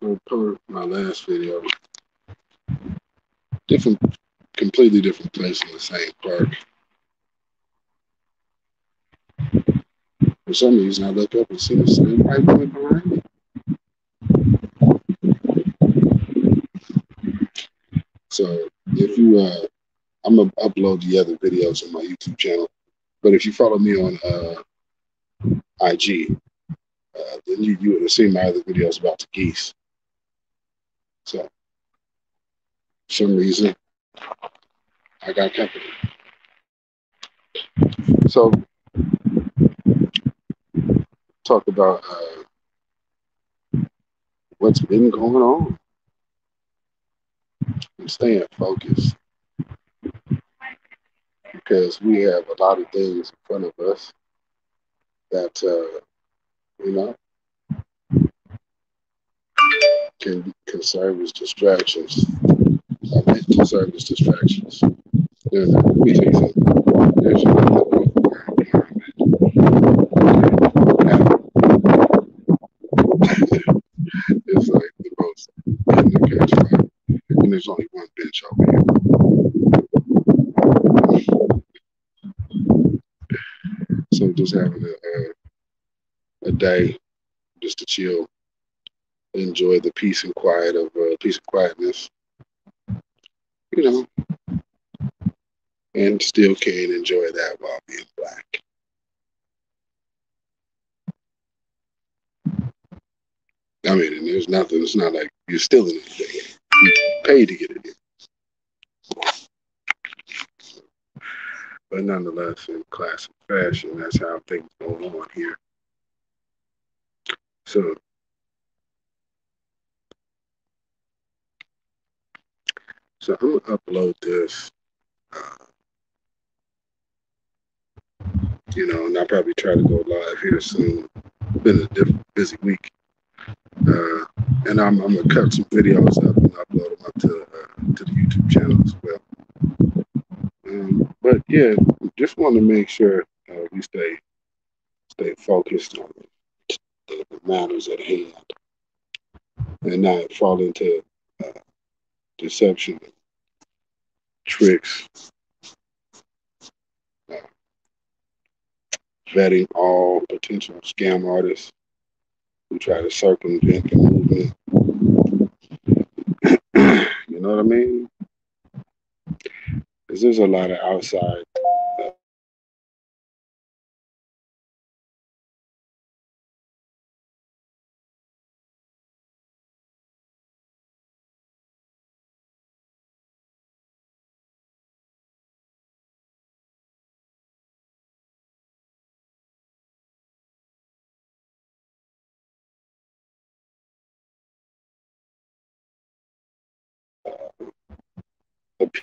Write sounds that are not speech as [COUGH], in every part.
Per my last video, different, completely different place in the same park. For some reason, I look up and see the same white behind me. So if you, uh, I'm gonna upload the other videos on my YouTube channel. But if you follow me on uh, IG, uh, then you, you would have seen my other videos about the geese. So, for some reason, I got company. So, talk about uh, what's been going on. I'm staying focused because we have a lot of things in front of us that, uh, you know, can, serve as distractions. I to serve as distractions. Yeah, let me tell you something. There's [LAUGHS] it's like the most. And there's only one bench over here. So just having a, a, a day just to chill, enjoy the peace and quiet of uh, peace and quietness. You know, and still can enjoy that while being black. I mean, and there's nothing, it's not like you're stealing anything. You pay to get it in. But nonetheless, in classic fashion, that's how things go on here. So, so I'm gonna upload this uh, you know, and I'll probably try to go live here soon. Been a different, busy week. Uh, and I'm, I'm, gonna cut some videos up and upload them up to uh, to the YouTube channel as well. Um, but yeah, just want to make sure uh, we stay stay focused on the, matters at hand and not fall into deception, tricks, vetting all potential scam artists who try to circumvent the movement. [CLEARS THROAT] you know what I mean? Because there's a lot of outside appear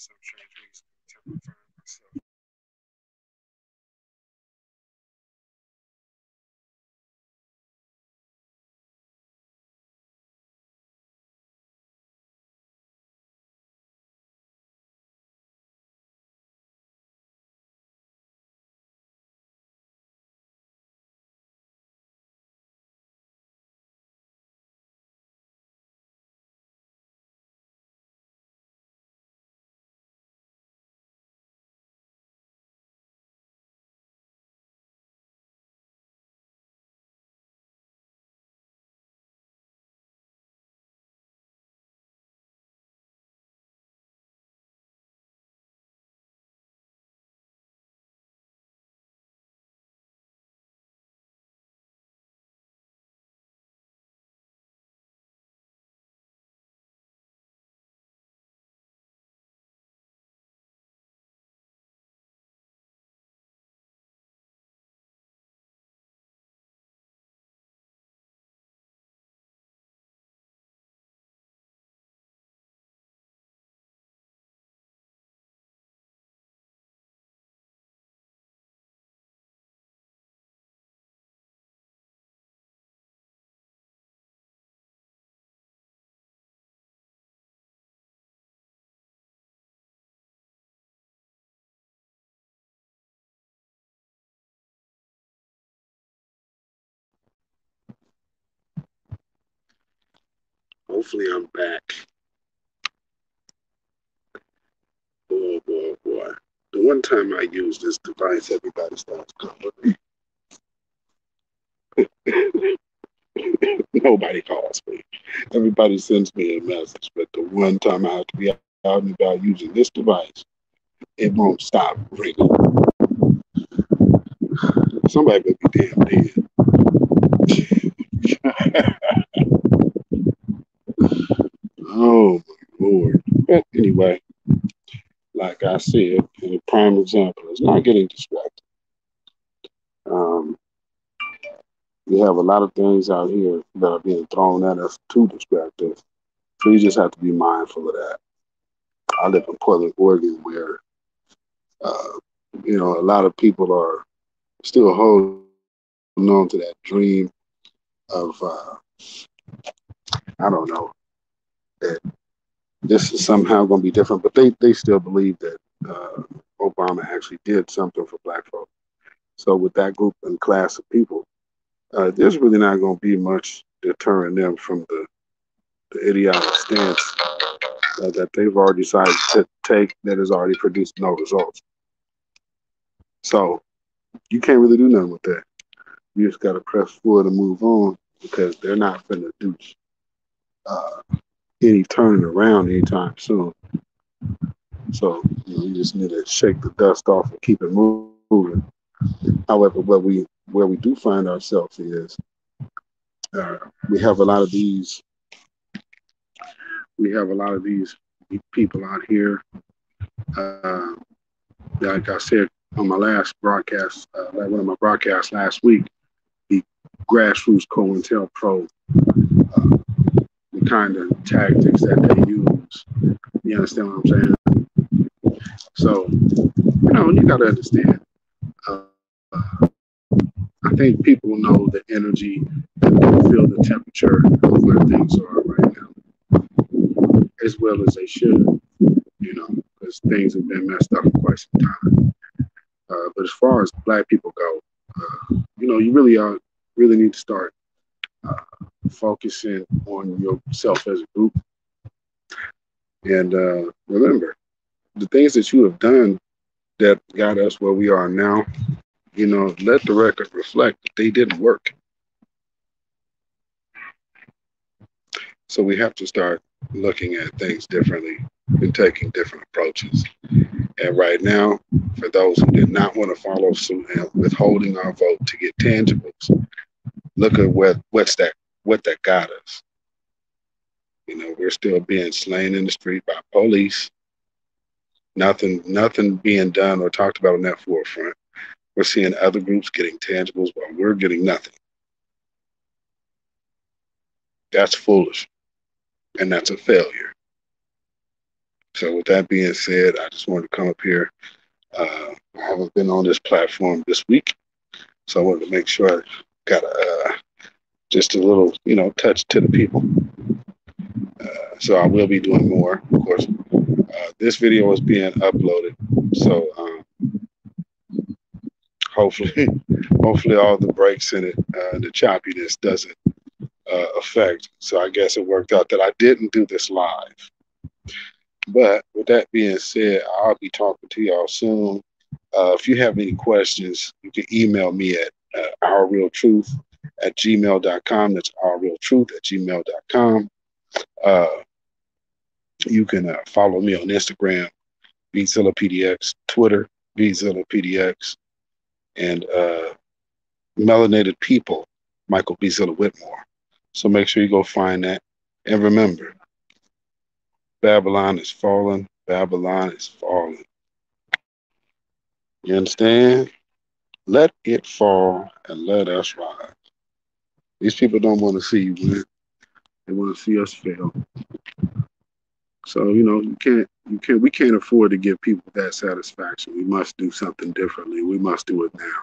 some strange reason, I find Hopefully, I'm back. Boy, boy, boy. The one time I use this device, everybody starts calling me. [LAUGHS] Nobody calls me. Everybody sends me a message. But the one time I have to be out and about using this device, it won't stop ringing. Somebody better be damn dead. [LAUGHS] oh my lord. But anyway, like I said, in a prime example is not getting distracted. Um, we have a lot of things out here that are being thrown at us to distract us. So you just have to be mindful of that. I live in Portland, Oregon, where uh, you know a lot of people are still holding on to that dream of uh, I don't know that this is somehow going to be different, but they they still believe that uh, Obama actually did something for Black folks. So with that group and class of people, uh, there's really not going to be much deterring them from the, the idiotic stance uh, that they've already decided to take that has already produced no results. So you can't really do nothing with that. You just got to press forward and move on because they're not going to do uh, any turning around anytime soon. So you, know, you just need to shake the dust off and keep it moving. However, what we where we do find ourselves is uh, we have a lot of these we have a lot of these people out here uh, like i said on my last broadcast uh, like one of my broadcasts last week the grassroots COINTELPRO kind of tactics that they use you understand what i'm saying so you know you got to understand uh, I think people know the energy and feel the temperature of where things are right now, as well as they should, you know, because things have been messed up for quite some time. Uh, but as far as black people go, uh, you know, you really are really need to start focusing on yourself as a group. And uh, remember, the things that you have done that got us where we are now you know, let the record reflect that they didn't work. So we have to start looking at things differently and taking different approaches. And right now, for those who did not want to follow suit and withholding our vote to get tangibles, look at what what's that what that got us. You know, we're still being slain in the street by police. Nothing, nothing being done or talked about on that forefront. We're seeing other groups getting tangibles while we're getting nothing. That's foolish. And that's a failure. So with that being said, I just wanted to come up here. Uh, I haven't been on this platform this week, so I wanted to make sure I got a, uh, just a little, you know, touch to the people. Uh, so I will be doing more, of course. Uh, this video is being uploaded, so um, hopefully, [LAUGHS] hopefully all the breaks in it, uh, the choppiness doesn't uh, affect. So I guess it worked out that I didn't do this live. But with that being said, I'll be talking to y'all soon. Uh, if you have any questions, you can email me at uh, ourrealtruth at gmail.com. That's all real truth at gmail.com. Uh, you can uh, follow me on Instagram, BZillaPDX, Twitter, BZillaPDX, and uh, Melanated People, Michael B. Zilla Whitmore. So make sure you go find that. And remember, Babylon is falling. Babylon is falling. You understand? Let it fall and let us rise. These people don't want to see you win. They want to see us fail. So you know you can't you can't we can't afford to give people that satisfaction. We must do something differently. We must do it now.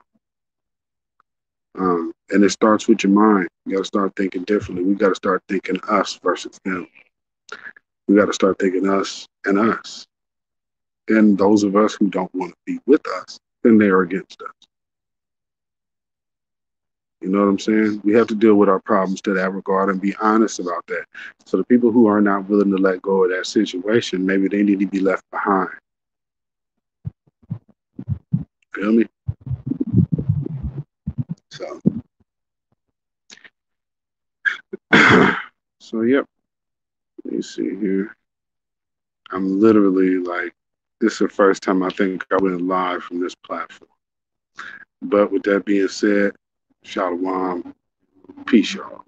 Um, and it starts with your mind. You got to start thinking differently. We got to start thinking us versus them. We got to start thinking us and us. And those of us who don't want to be with us, then they're against us. You know what I'm saying? We have to deal with our problems to that regard and be honest about that. So the people who are not willing to let go of that situation, maybe they need to be left behind. Feel me? So, [CLEARS THROAT] so yep. Let me see here. I'm literally like, this is the first time I think I went live from this platform. But with that being said, Shalom. Peace, y'all.